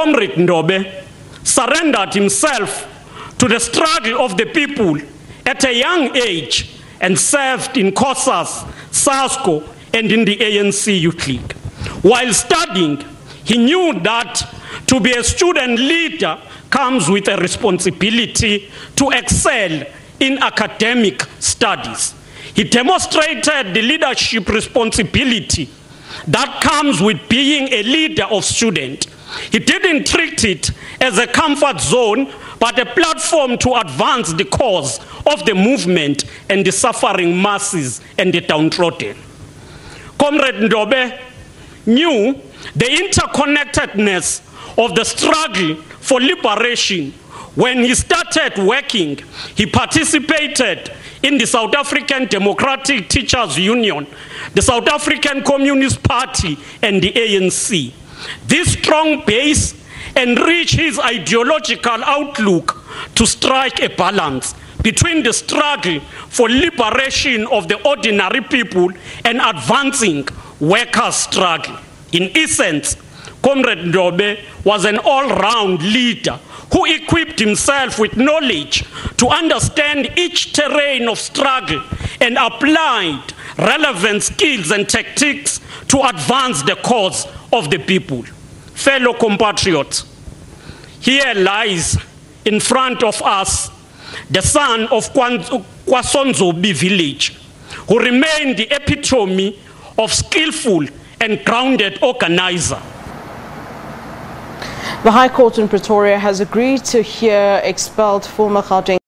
Comrade Ndobe surrendered himself to the struggle of the people at a young age and served in COSAS, SASCO, and in the ANC Youth League. While studying, he knew that to be a student leader comes with a responsibility to excel in academic studies. He demonstrated the leadership responsibility that comes with being a leader of students. He didn't treat it as a comfort zone, but a platform to advance the cause of the movement and the suffering masses and the downtrodden. Comrade Ndobe knew the interconnectedness of the struggle for liberation. When he started working, he participated in the South African Democratic Teachers Union, the South African Communist Party, and the ANC. This strong base enriched his ideological outlook to strike a balance between the struggle for liberation of the ordinary people and advancing workers' struggle. In essence, Comrade Ndobe was an all-round leader who equipped himself with knowledge to understand each terrain of struggle and applied relevant skills and tactics to advance the cause of the people. Fellow compatriots, here lies in front of us the son of Kwasonzobi village, who remained the epitome of skillful and grounded organizer. The High Court in Pretoria has agreed to hear expelled former Gauteng